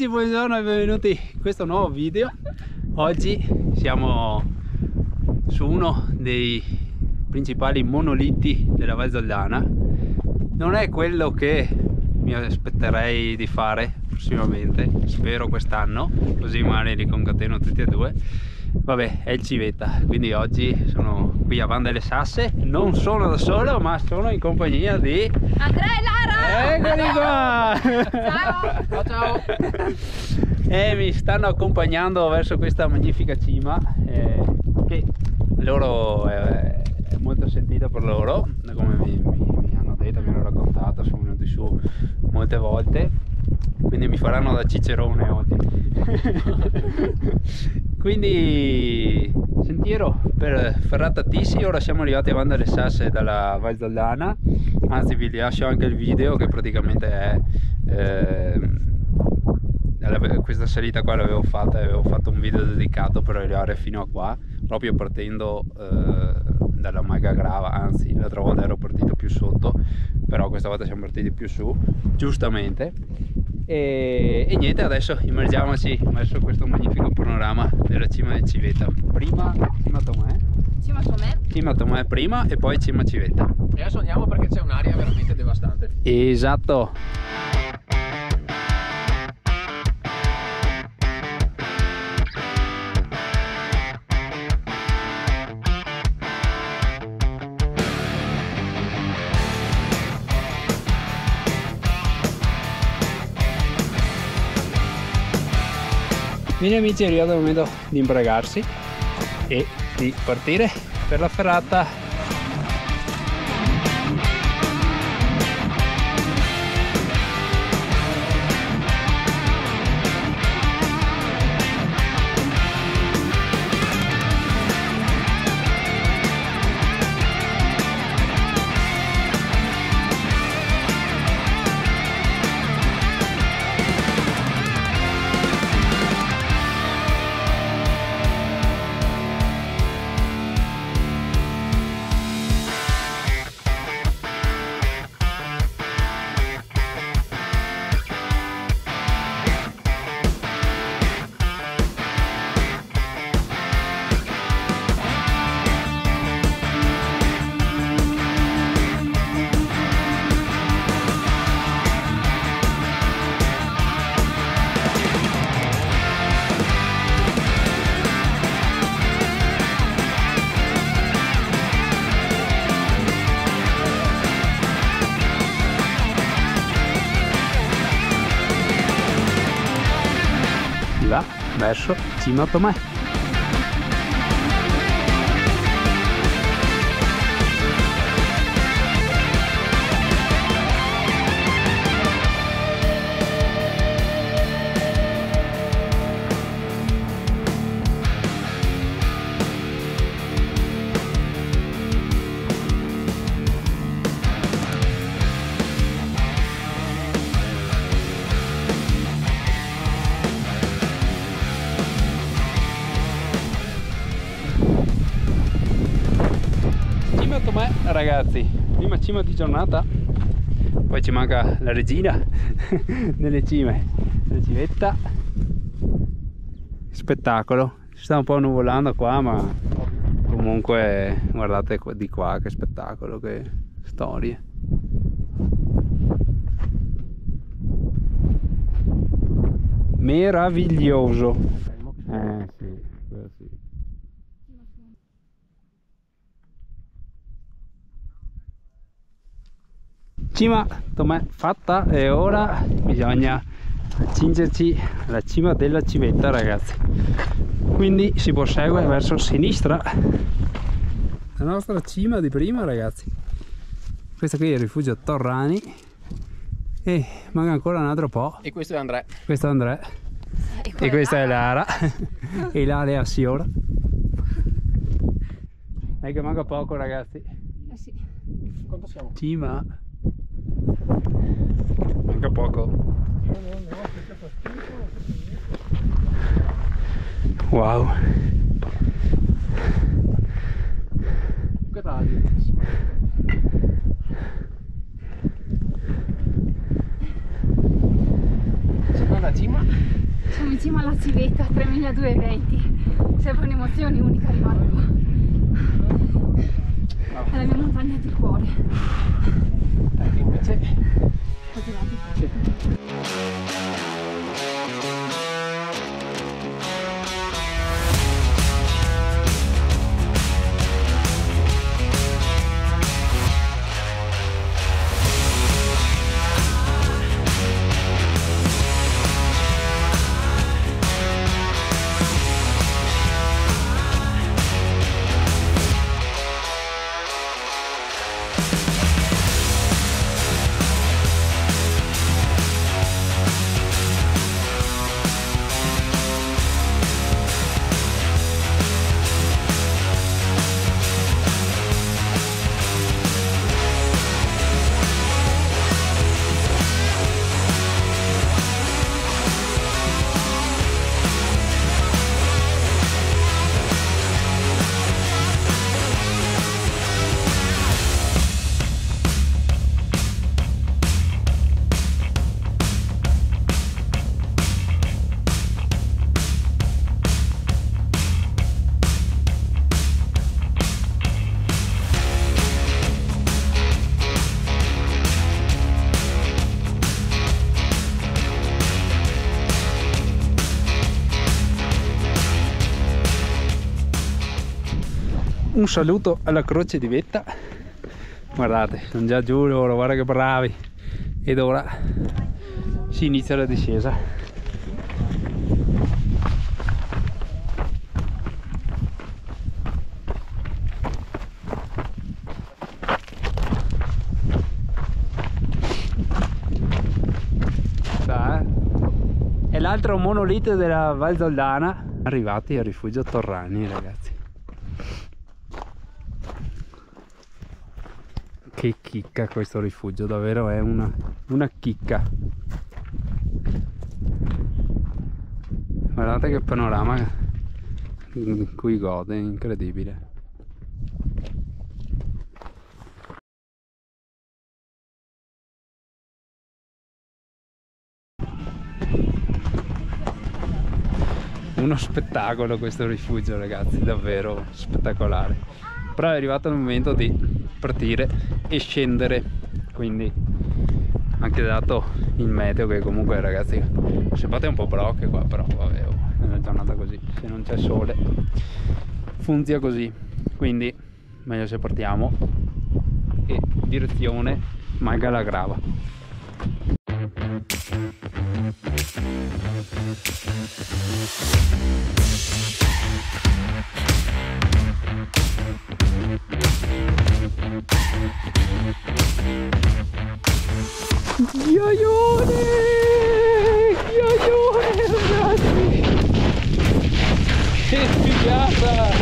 Amici, buongiorno e benvenuti in questo nuovo video. Oggi siamo su uno dei principali monoliti della Val Zoldana. Non è quello che mi aspetterei di fare prossimamente, spero quest'anno, così magari li concateno tutti e due. Vabbè, è il Civetta, quindi oggi sono qui a Van delle Sasse, non sono da solo, ma sono in compagnia di... Andrea e Lara! Eccoli qua! Ciao! Ciao ciao! e mi stanno accompagnando verso questa magnifica cima eh, che loro è, è molto sentita per loro come mi, mi- mi hanno detto, mi hanno raccontato sono venuti su molte volte quindi mi faranno da cicerone oggi quindi sentiero per Ferrata Tissi ora siamo arrivati a Van delle Sasse dalla Val Zoldana anzi vi lascio anche il video che praticamente è L'avevo- questa salita qua l'avevo fatta e avevo fatto un video dedicato per arrivare fino a qua proprio partendo eh, dalla Maga Grava. Anzi l'altra volta ero partito più sotto però questa volta siamo partiti più su giustamente e, e niente adesso immergiamoci verso questo magnifico panorama della cima del Civetta prima cima Tomè Cima Tomè. cima Tomè prima e poi cima Civetta E adesso andiamo perché c'è un'aria veramente devastante. esatto Bene amici è arrivato il momento di imbragarsi e di partire per la ferrata va verso cima Tomè Cima ragazzi, prima cima di giornata, poi ci manca la regina nelle cime, la civetta, spettacolo, si sta un po' nuvolando qua ma comunque guardate di qua che spettacolo, che storie. Meraviglioso. Eh sì, quello sì. Cima Tomè fatta? E ora bisogna accingerci alla cima della civetta ragazzi. Quindi si prosegue verso sinistra. La nostra cima di prima ragazzi. Questo qui è il rifugio Torrani. E manca ancora un altro po' E questo è Andrea. questo è Andrea e questa è Lara. E l'area Siora. È che manca poco ragazzi. Eh sì. Quanto siamo? cima manca poco wow Che taglio? Seconda alla cima. Siamo in cima alla civetta, 3220. Sempre un'emozione unica arrivare qua. È la mia montagna di cuore. Ecco, invece Così avanti. Un saluto alla croce di vetta. Guardate, sono già giù loro, guarda che bravi. Ed ora si inizia la discesa. Dai. È l'altro monolite della Val Doldana. Arrivati al rifugio Torrani, ragazzi. Che chicca questo rifugio, davvero è una, una chicca. Guardate che panorama in cui gode, incredibile. Uno spettacolo questo rifugio ragazzi, davvero spettacolare. Però è arrivato il momento di partire e scendere, quindi anche dato il meteo che comunque ragazzi sapete un po' brocche qua però vabbè oh, è una giornata così se non c'è sole funziona così quindi meglio se partiamo e direzione Magala Grava Ghiaione! Ghiaione, ragazzi! Che figata! Uh-uh!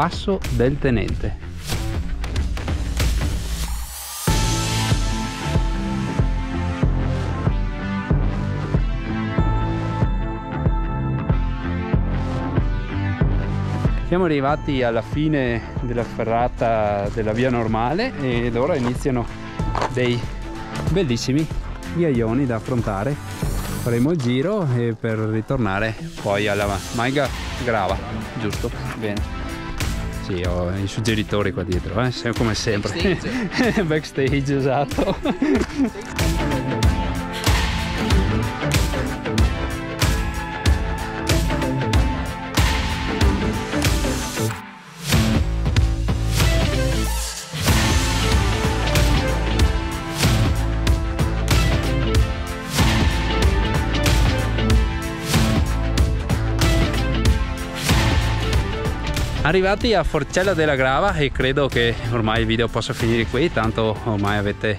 Passo del Tenente. Siamo arrivati alla fine della ferrata della via normale ed ora iniziano dei bellissimi ghiaioni da affrontare. Faremo il giro per ritornare poi alla Maiga Grava, giusto? Bene. Sì, ho i suggeritori qua dietro, eh? come sempre. Backstage. Backstage, esatto. Arrivati a Forcella della Grava e credo che ormai il video possa finire qui, tanto ormai avete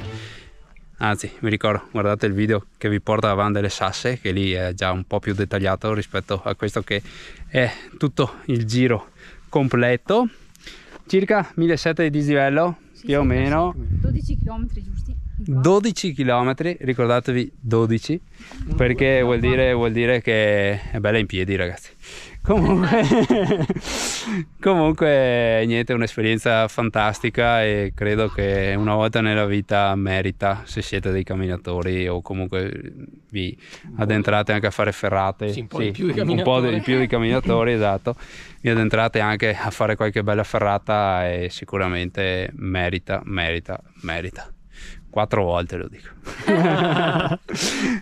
anzi mi ricordo guardate il video che vi porta a Van delle Sasse che lì è già un po' più dettagliato rispetto a questo che è tutto il giro completo. Circa 1700 di dislivello Sì, più o sì, meno. 12 km giusti. 12 km ricordatevi 12 perché vuol dire, vuol dire che è bella in piedi ragazzi comunque comunque niente un'esperienza fantastica e credo che una volta nella vita merita se siete dei camminatori o comunque vi addentrate anche a fare ferrate. Sì, un po' di più di un po' camminatori. di più di camminatori esatto. Vi addentrate anche a fare qualche bella ferrata e sicuramente merita merita merita quattro volte lo dico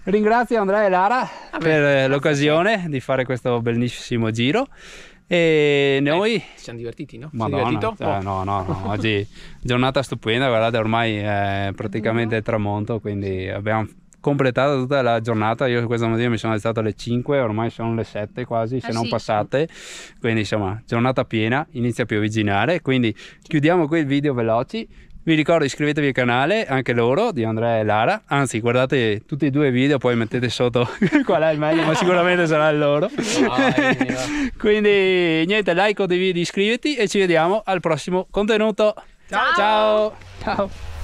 ringrazio Andrea e Lara per eh, l'occasione di fare questo bellissimo giro e noi Ci siamo divertiti, no? Madonna, divertito? cioè, Oh. no, no, no, oggi giornata stupenda, guardate ormai è praticamente il tramonto, quindi abbiamo completato tutta la giornata, io questa mattina mi sono alzato alle 5, ormai sono le 7 quasi, se Eh non sì. passate, quindi insomma giornata piena, inizia a piovigginare, quindi chiudiamo qui il video veloci. Vi ricordo iscrivetevi al canale, anche loro, di Andrea e Lara. Anzi, guardate tutti e due i video, poi mettete sotto qual è il meglio, ma sicuramente sarà il loro. Quindi niente, like, condividi, iscriviti e ci vediamo al prossimo contenuto. Ciao. Ciao. Ciao.